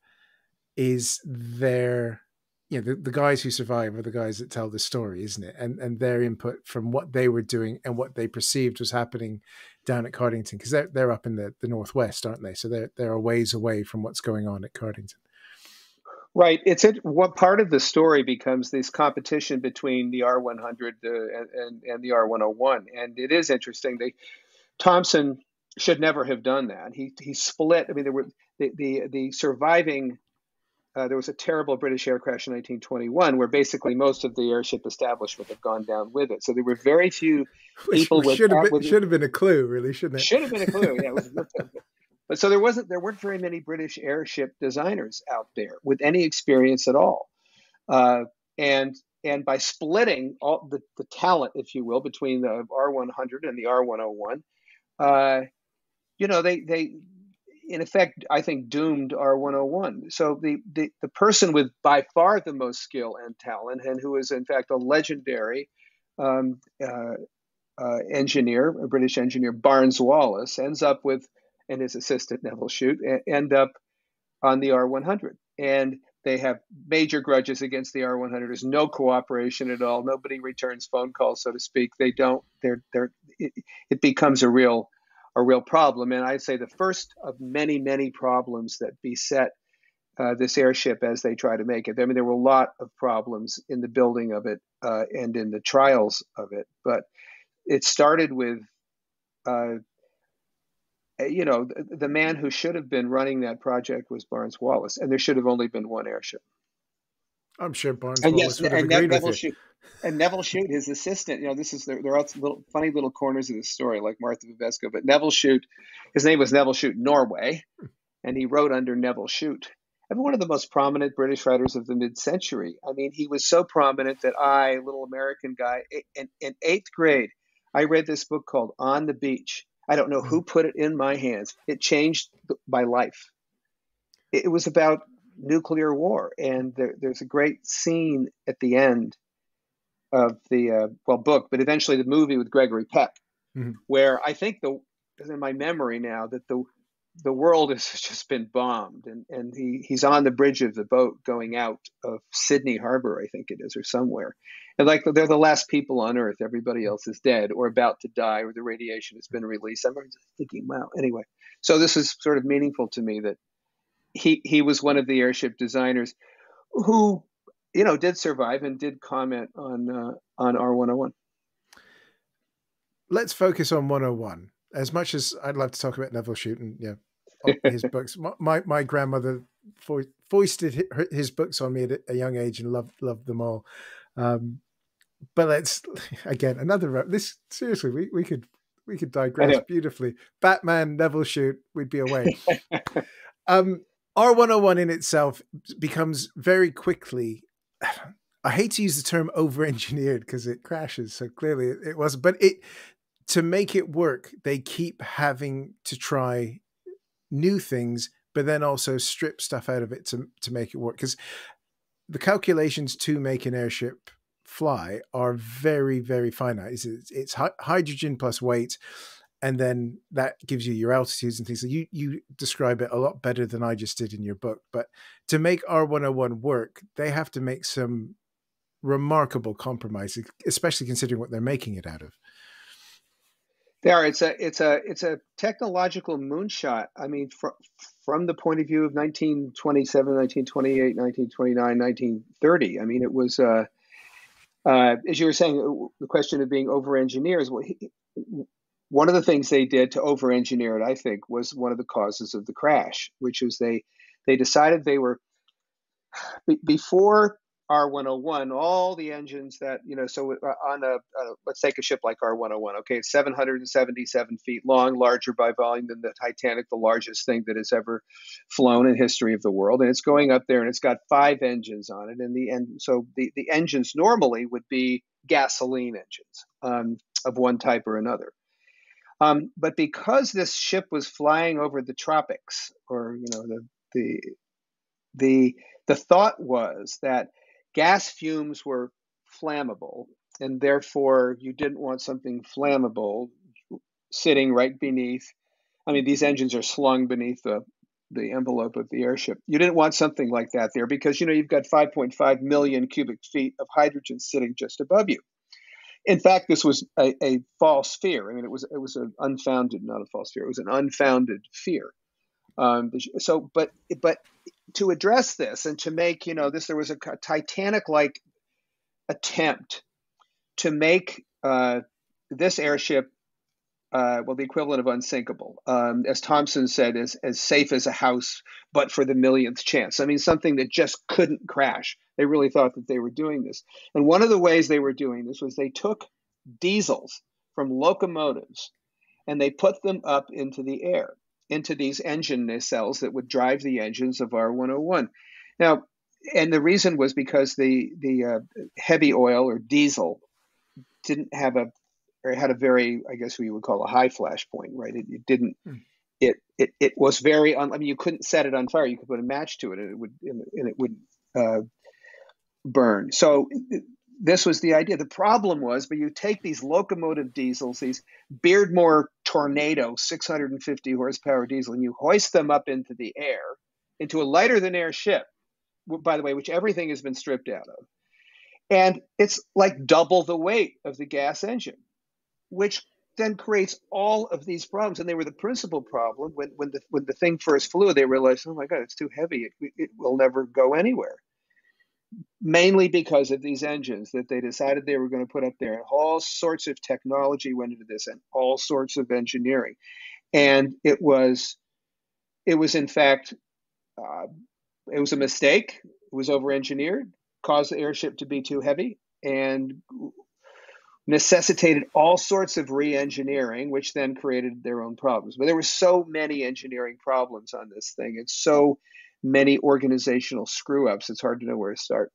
is their you know the, the guys who survive are the guys that tell the story isn't it and and their input from what they were doing and what they perceived was happening down at Cardington because they're, they're up in the, the northwest aren't they so they're, they're a ways away from what's going on at Cardington Right. It's it, what part of the story becomes this competition between the R100 uh, and, and the R101, and it is interesting. They Thomson should never have done that. He he split. I mean, there were the the, the surviving. Uh, there was a terrible British air crash in 1921, where basically most of the airship establishment had gone down with it. So there were very few people. Which, with, should, have been, with, should have been a clue, really, shouldn't it? Should have been a clue. Yeah, was but so there wasn't there weren't very many British airship designers out there with any experience at all. Uh, and and by splitting all the, the talent, if you will, between the R100 and the R101, uh, you know, they they in effect, I think, doomed R101. So the, the the person with by far the most skill and talent, and who is in fact a legendary um, uh, uh, engineer, a British engineer, Barnes Wallis, ends up with and his assistant Nevil Shute end up on the R100, and they have major grudges against the R100. There's no cooperation at all. Nobody returns phone calls, so to speak. They don't. They're they're. It, it becomes a real a real problem, and I'd say the first of many many problems that beset uh, this airship as they try to make it. I mean, there were a lot of problems in the building of it uh, and in the trials of it, but it started with uh, you know, the, the, man who should have been running that project was Barnes Wallis, and there should have only been one airship. I'm sure Barnes and Wallis yes, would have and agreed Nevil with you. And Nevil Shute, his assistant, you know, this is there, there are little funny little corners of the story, like Martha Bibesco, but Nevil Shute, his name was Nevil Shute Norway, and he wrote under Nevil Shute. And one of the most prominent British writers of the mid-century. I mean, he was so prominent that I, little American guy, in, in eighth grade, I read this book called On the Beach I don't know who mm-hmm. put it in my hands. It changed my life. It was about nuclear war, and there, there's a great scene at the end of the uh, well book, but eventually the movie with Gregory Peck, mm-hmm. where I think the is in my memory now that the the world has just been bombed and, and he, he's on the bridge of the boat going out of Sydney Harbor, I think it is, or somewhere. And like they're the last people on earth. Everybody else is dead or about to die or the radiation has been released. I'm just thinking, wow. Anyway, so this is sort of meaningful to me that he, he was one of the airship designers who, you know, did survive and did comment on, uh, on R101. Let's focus on 101 as much as I'd love to talk about Nevil Shute and yeah, his books, my my grandmother fo- foisted his books on me at a young age and loved loved them all. Um, but let's again another this seriously we, we could we could digress beautifully. Batman, Nevil Shute, we'd be away. um, R101 in itself becomes very quickly I hate to use the term over engineered because it crashes. So clearly it was, but it to make it work, they keep having to try new things, but then also strip stuff out of it to to make it work. Because the calculations to make an airship fly are very very finite. It's, it's hydrogen plus weight, and then that gives you your altitudes and things. So you you describe it a lot better than I just did in your book. But to make R101 work, they have to make some remarkable compromises, especially considering what they're making it out of. They are. It's a it's a it's a technological moonshot. I mean, from from the point of view of 1927, 1928, 1929, 1930. I mean, it was. Uh, uh, as you were saying, the question of being over-engineers. Well, he, one of the things they did to over-engineer it, I think, was one of the causes of the crash, which is they they decided they were before R101, all the engines that, you know, so uh, on a, uh, let's take a ship like R101, okay, it's 777 feet long, larger by volume than the Titanic, the largest thing that has ever flown in history of the world. And it's going up there and it's got five engines on it. And the end, so the, the engines normally would be gasoline engines um, of one type or another. Um, but because this ship was flying over the tropics, or you know the the the the thought was that gas fumes were flammable, and therefore you didn't want something flammable sitting right beneath. I mean, these engines are slung beneath the the envelope of the airship. You didn't want something like that there because you know you've got 5.5 million cubic feet of hydrogen sitting just above you. In fact, this was a, a false fear. I mean, it was it was an unfounded, not a false fear. It was an unfounded fear. Um, so, but but to address this and to make you know this, there was a Titanic-like attempt to make uh, this airship uh, well, the equivalent of unsinkable. Um, as Thomson said, as, as safe as a house, but for the millionth chance. I mean, something that just couldn't crash. They really thought that they were doing this. And one of the ways they were doing this was they took diesels from locomotives and they put them up into the air into these engine nacelles that would drive the engines of R101. Now, and the reason was because the the uh, heavy oil or diesel didn't have a or had a very I guess what you would call a high flash point, right? It, it didn't. Hmm. It, it it was very. Un, I mean, you couldn't set it on fire. You could put a match to it, and it would and it would uh, burn. So this was the idea. The problem was, but you take these locomotive diesels, these Beardmore Tornado 650 horsepower diesel, and you hoist them up into the air, into a lighter than air ship, by the way, which everything has been stripped out of. And it's like double the weight of the gas engine, which then creates all of these problems. And they were the principal problem when, when, the, when the thing first flew, they realized, oh my God, it's too heavy. It, it will never go anywhere mainly because of these engines that they decided they were going to put up there. And all sorts of technology went into this and all sorts of engineering. And it was, it was in fact, uh, it was a mistake. It was over engineered, caused the airship to be too heavy, and necessitated all sorts of re engineering, which then created their own problems. But there were so many engineering problems on this thing. It's so many organizational screw ups, it's hard to know where to start.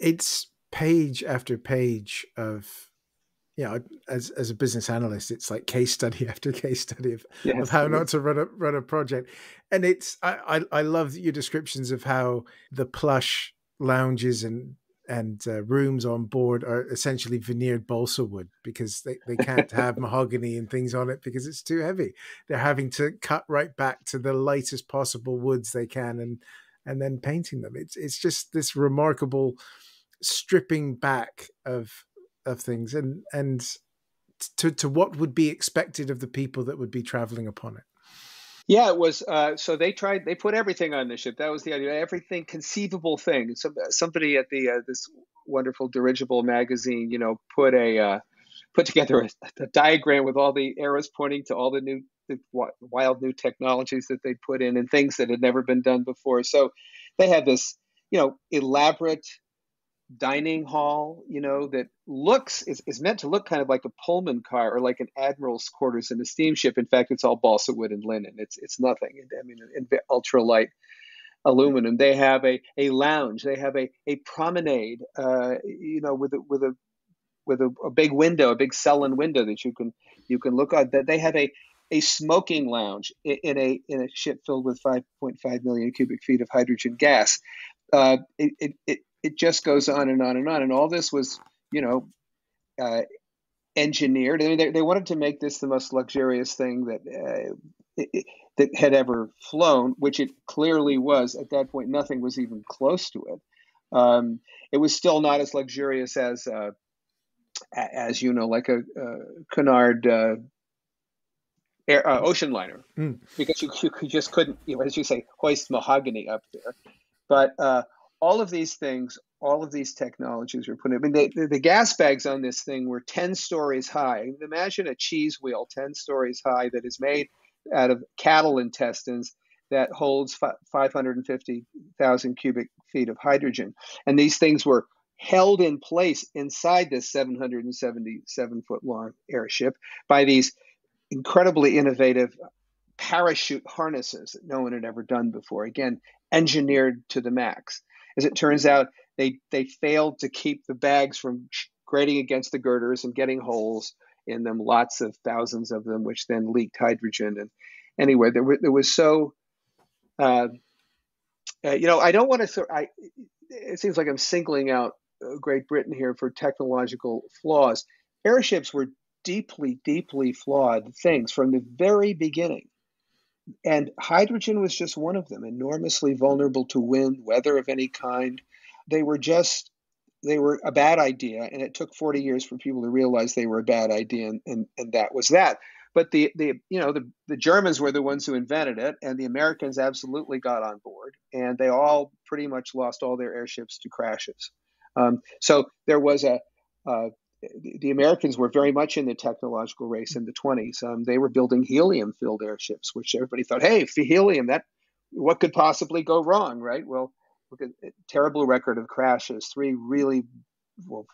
It's page after page of you know, as as a business analyst, it's like case study after case study of, yes, of how not to run a run a project. And it's I, I, I love your descriptions of how the plush lounges and and uh, rooms on board are essentially veneered balsa wood because they, they can't have mahogany and things on it because it's too heavy. They're having to cut right back to the lightest possible woods they can and and then painting them. It's it's just this remarkable stripping back of of things and and to to what would be expected of the people that would be traveling upon it. Yeah, it was. Uh, so they tried. They put everything on the ship. That was the idea. Everything conceivable thing. Some, somebody at the uh, this wonderful dirigible magazine, you know, put a uh, put together a, a, diagram with all the arrows pointing to all the new the wild new technologies that they put in and things that had never been done before. So they had this, you know, elaborate dining hall, you know, that looks is, is meant to look kind of like a Pullman car or like an admiral's quarters in a steamship. In fact, it's all balsa wood and linen. It's it's nothing. I mean, in ultralight aluminum. They have a, a lounge. They have a a promenade. Uh, you know, with a, with a with a, a big window, a big cell window that you can you can look at. That they have a a smoking lounge in a in a ship filled with 5.5 million cubic feet of hydrogen gas. Uh, it, it, it just goes on and on and on. And all this was, you know, uh, engineered. I mean, they, they wanted to make this the most luxurious thing that uh, it, that had ever flown, which it clearly was. At that point, nothing was even close to it. Um, it was still not as luxurious as uh, as you know, like a, a Cunard uh, air, uh, ocean liner, mm. because you, you just couldn't, you know, as you say, hoist mahogany up there. But uh, all of these things, all of these technologies were put in. I mean, they, the, the, gas bags on this thing were 10 stories high. Imagine a cheese wheel 10 stories high that is made out of cattle intestines that holds 550,000 cubic feet of hydrogen. And these things were held in place inside this 777 foot long airship by these incredibly innovative parachute harnesses that no one had ever done before. Again, engineered to the max. As it turns out, they, they failed to keep the bags from grating against the girders and getting holes in them, lots of thousands of them, which then leaked hydrogen. And anyway, there, were, there was so, uh, uh, you know, I don't want to, I, it seems like I'm singling out uh, Great Britain here for technological flaws. Airships were deeply, deeply flawed things from the very beginning. And hydrogen was just one of them, enormously vulnerable to wind, weather of any kind. They were just, they were a bad idea. And it took 40 years for people to realize they were a bad idea. And, and, and that was that. But the, the you know the, the Germans were the ones who invented it, and the Americans absolutely got on board, and they all pretty much lost all their airships to crashes. Um, so there was a, uh, the Americans were very much in the technological race in the 20s. Um, they were building helium-filled airships, which everybody thought, hey, for helium, that what could possibly go wrong, right? Well, look at a terrible record of crashes. Three really, well,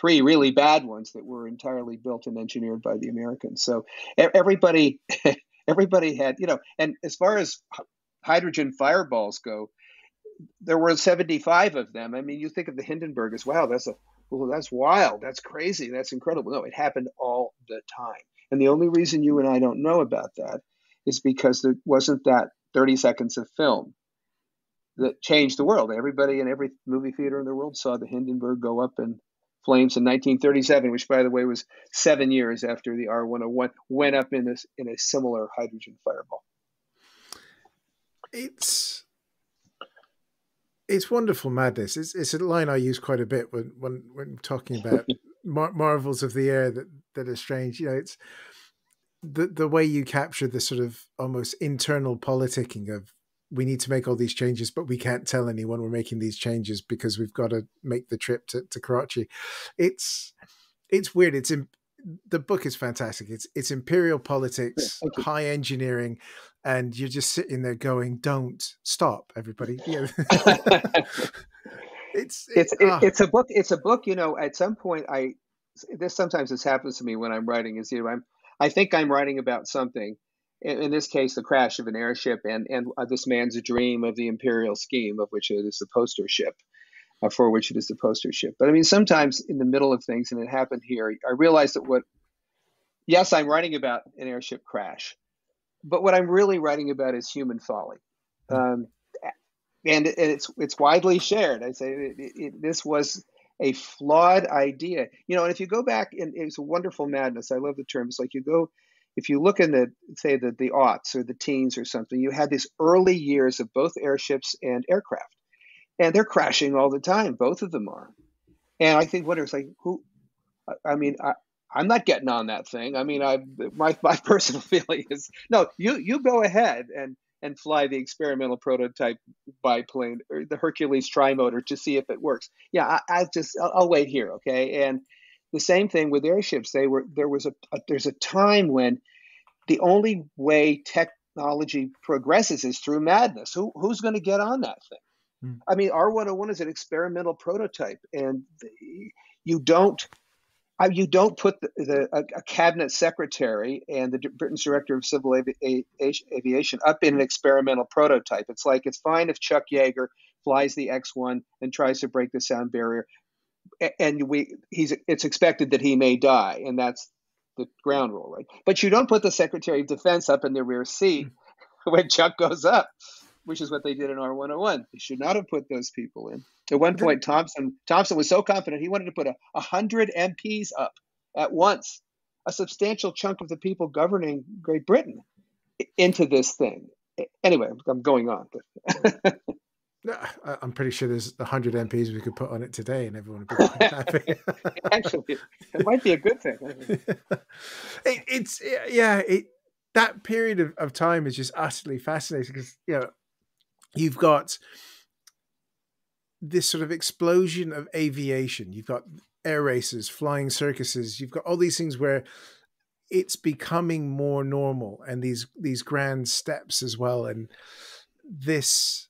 three really bad ones that were entirely built and engineered by the Americans. So everybody, everybody had, you know, and as far as hydrogen fireballs go, there were 75 of them. I mean, you think of the Hindenburg as wow, that's a well, that's wild, that's crazy, that's incredible. No, it happened all the time. And the only reason you and I don't know about that is because there wasn't that 30 seconds of film that changed the world. Everybody in every movie theater in the world saw the Hindenburg go up in flames in 1937, which, by the way, was seven years after the R101 went up in this in a similar hydrogen fireball. It's it's wonderful madness. It's it's a line I use quite a bit when when when talking about mar- marvels of the air that that are strange. You know, it's the the way you capture the sort of almost internal politicking of we need to make all these changes, but we can't tell anyone we're making these changes because we've got to make the trip to, to Karachi. It's it's weird. It's the book is fantastic. It's it's imperial politics, high engineering, and you're just sitting there going, "Don't stop, everybody." Yeah. it's it's it, oh. it's a book. It's a book. You know, at some point, I this sometimes this happens to me when I'm writing. Is you know, I'm I think I'm writing about something. In, in this case, the crash of an airship and and uh, this man's dream of the imperial scheme, of which it is the poster ship. Uh, for which it is the poster ship. But I mean, sometimes in the middle of things, and it happened here, I realized that what, yes, I'm writing about an airship crash, but what I'm really writing about is human folly. Hmm. Um, and it's it's widely shared. I say it, it, this was a flawed idea, you know. And if you go back, and it's a wonderful madness. I love the term. It's like you go, if you look in the say the the aughts or the teens or something, you had these early years of both airships and aircraft, and they're crashing all the time. Both of them are. And I think what it's like, who? I mean, I, I'm not getting on that thing. I mean, I my my personal feeling is no. You you go ahead and and fly the experimental prototype biplane or the Hercules trimotor to see if it works. Yeah, I, I just I'll, I'll, wait here, okay. And the same thing with airships. They were there was a, a there's a time when the only way technology progresses is through madness. Who who's going to get on that thing? Hmm. I mean, R101 is an experimental prototype, and the, you don't uh, you don't put the, the a, a, cabinet secretary and the Britain's director of civil avi- aviation up in an experimental prototype. It's like it's fine if Chuck Yeager flies the X1 and tries to break the sound barrier, and we he's it's expected that he may die, and that's the ground rule, right? But you don't put the Secretary of Defense up in the rear seat hmm. when Chuck goes up which is what they did in R101. They should not have put those people in. At one point, Thomson Thomson was so confident he wanted to put a hundred MPs up at once, a substantial chunk of the people governing Great Britain, into this thing. Anyway, I'm going on. I'm pretty sure there's 100 MPs we could put on it today and everyone would be happy. Actually, it might be a good thing. it, it's, yeah, it, that period of, of time is just utterly fascinating because, you know, you've got this sort of explosion of aviation. You've got air races, flying circuses. You've got all these things where it's becoming more normal and these these grand steps as well and this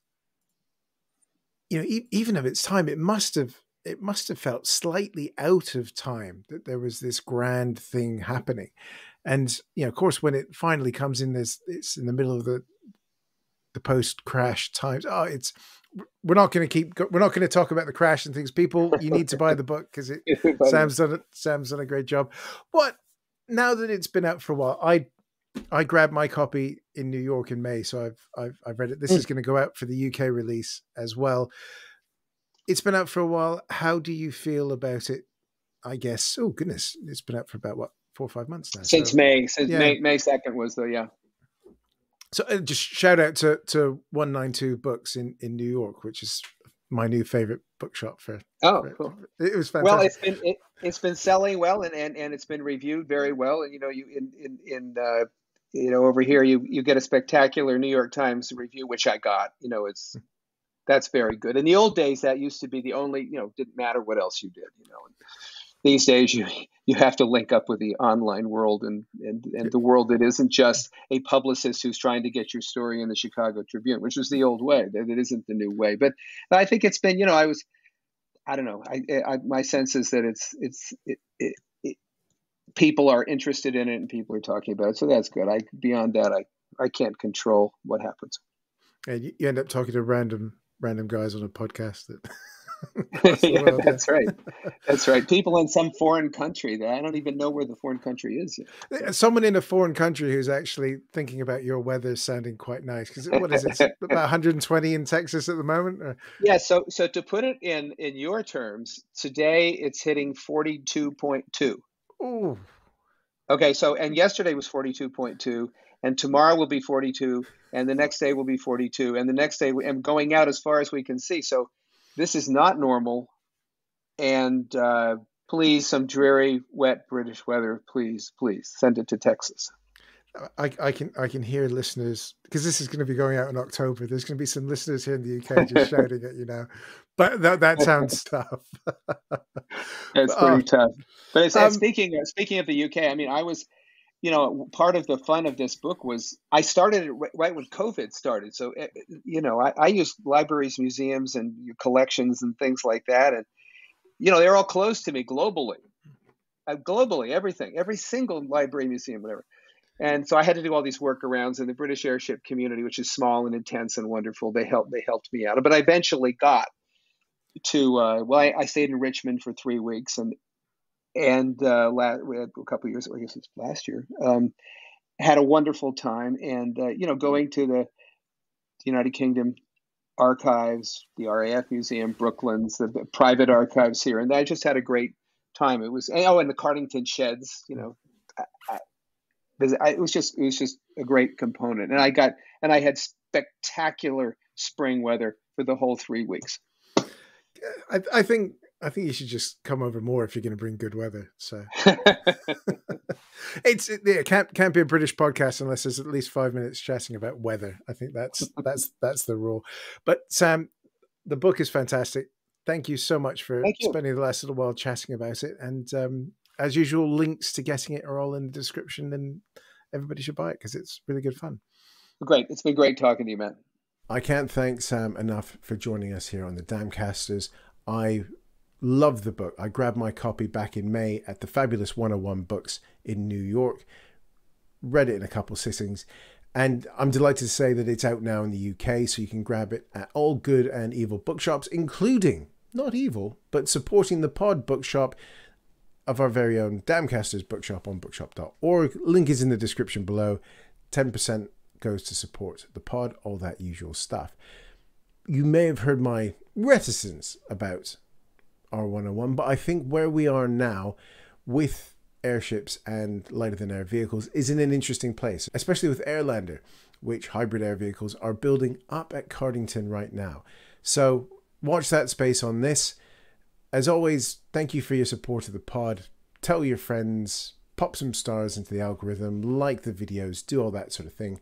you know e- even of its time it must have it must have felt slightly out of time that there was this grand thing happening and you know of course when it finally comes in there's it's in the middle of the the post crash times oh it's we're not going to keep we're not going to talk about the crash and things people you need to buy the book because it sam's done it sam's done a great job what now that it's been out for a while, I I grabbed my copy in New York in May, so I've I've, I've read it. This mm. is going to go out for the UK release as well. It's been out for a while. How do you feel about it? I guess. Oh goodness, it's been out for about what four or five months now. Since so, May, since yeah. May May second was the yeah. So uh, just shout out to to one nine two books in in New York, which is my new favorite bookshop for. Oh, for, cool. It was fantastic. Well, it's been it, has been selling well, and, and and it's been reviewed very well. And you know, you in in in uh, you know over here, you you get a spectacular New York Times review, which I got. You know, it's hmm. that's very good. In the old days, that used to be the only. You know, didn't matter what else you did. You know. These days you you have to link up with the online world and, and, and the world that isn't just a publicist who's trying to get your story in the Chicago Tribune, which was the old way. That it isn't the new way. But I think it's been, you know, I was, I don't know, I, I my sense is that it's it's it, it, it, people are interested in it and people are talking about it, so that's good. I beyond that, I I can't control what happens. And you end up talking to random random guys on a podcast that. yeah, that's right. That's right. People in some foreign country that I don't even know where the foreign country is. Uh, someone in a foreign country who's actually thinking about your weather sounding quite nice. Because what is it? about 120 in Texas at the moment? Or? Yeah. So so to put it in in your terms, today it's hitting 42.2. Ooh. Okay. So and yesterday was 42.2 and tomorrow will be 42 and the next day will be 42 and the next day and going out as far as we can see so this is not normal. And uh, please, some dreary, wet British weather. Please, please send it to Texas. I, I can I can hear listeners because this is going to be going out in October. There's going to be some listeners here in the UK just shouting at you now, but that that sounds tough. it's pretty uh, tough. But um, speaking speaking of the UK, I mean, I was you know, part of the fun of this book was I started it right when COVID started. So, eh, you know, I, I use libraries, museums, and collections and things like that. And, you know, they're all closed to me globally. Uh, globally, everything, every single library, museum, whatever. And so I had to do all these workarounds in the British airship community, which is small and intense and wonderful. They helped they helped me out. But I eventually got to uh, well, I, I, stayed in Richmond for three weeks, and and uh, last, a couple years, I guess it's last year, um, had a wonderful time. And uh, you know, going to the United Kingdom archives, the RAF Museum, Brooklands, the, the private archives here, and I just had a great time. It was oh, and the Cardington Sheds, you know. I, I, it was just it was just a great component, and I got and I had spectacular spring weather for the whole three weeks. I, I think I think you should just come over more if you're going to bring good weather. So it's it, yeah, can't can't be a British podcast unless there's at least five minutes chatting about weather. I think that's that's that's the rule. But Sam, the book is fantastic. Thank you so much for spending the last little while chatting about it. And um, as usual, links to getting it are all in the description, and everybody should buy it because it's really good fun. Great, it's been great talking to you, man. I can't thank Sam enough for joining us here on the Damcasters. I Love the book. I grabbed my copy back in May at the Fabulous 101 Books in New York. Read it in a couple sittings. And I'm delighted to say that it's out now in the UK, so you can grab it at all good and evil bookshops, including, not evil, but supporting the pod bookshop of our very own Damcasters bookshop on bookshop.org. Link is in the description below. 10% goes to support the pod, all that usual stuff. You may have heard my reticence about R101. But I think where we are now with airships and lighter than air vehicles is in an interesting place, especially with Airlander, which hybrid air vehicles are building up at Cardington right now. So watch that space on this. As always, thank you for your support of the pod. Tell your friends, pop some stars into the algorithm, like the videos, do all that sort of thing.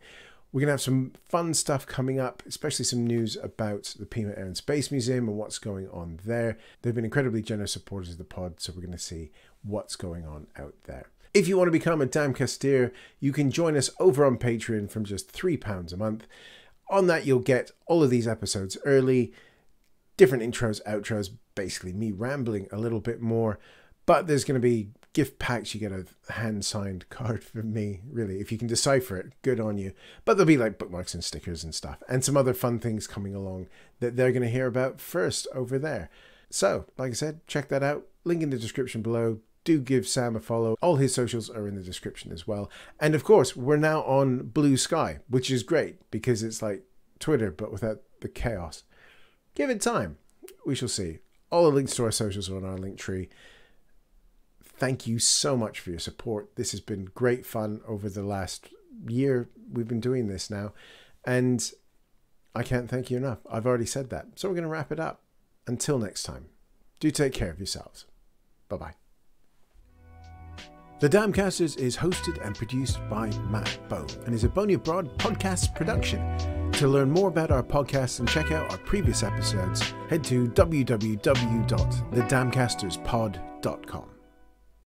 We're going to have some fun stuff coming up, especially some news about the Pima Air and Space Museum and what's going on there. They've been incredibly generous supporters of the pod, so we're going to see what's going on out there. If you want to become a Damcasteer, you can join us over on Patreon from just £3 a month. On that, you'll get all of these episodes early, different intros, outros, basically me rambling a little bit more. But there's going to be gift packs. You get a hand signed card from me, really. If you can decipher it, good on you. But there'll be like bookmarks and stickers and stuff, and some other fun things coming along that they're going to hear about first over there. So, like I said, check that out. Link in the description below do give Sam a follow. All his socials are in the description as well. And of course, we're now on Bluesky, which is great because it's like Twitter but without the chaos. Give it time. We shall see. All the links to our socials are on our link tree. Thank you so much for your support. This has been great fun over the last year. We've been doing this now. And I can't thank you enough. I've already said that. So we're going to wrap it up. Until next time, do take care of yourselves. Bye bye. The Damcasters is hosted and produced by Matt Bow and is a Boney Abroad podcast production. To learn more about our podcast and check out our previous episodes, head to www.thedamcasterspod.com.